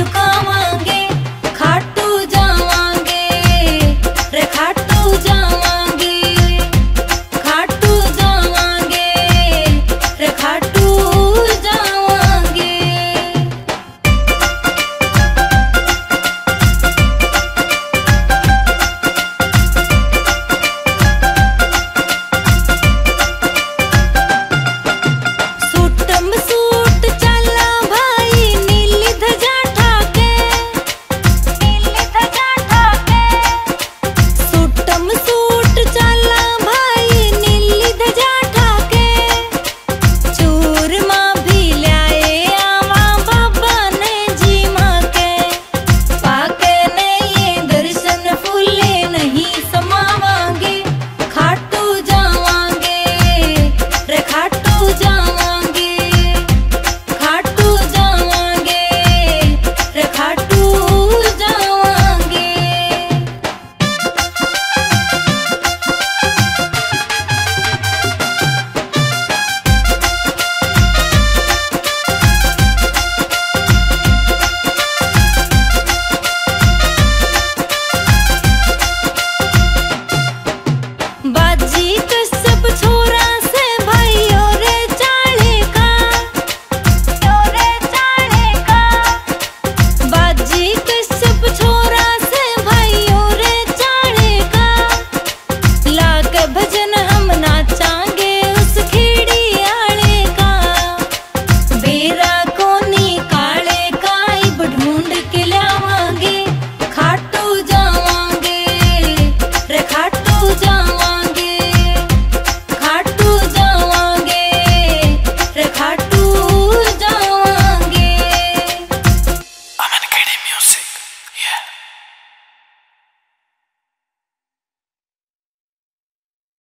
時間 Yeah.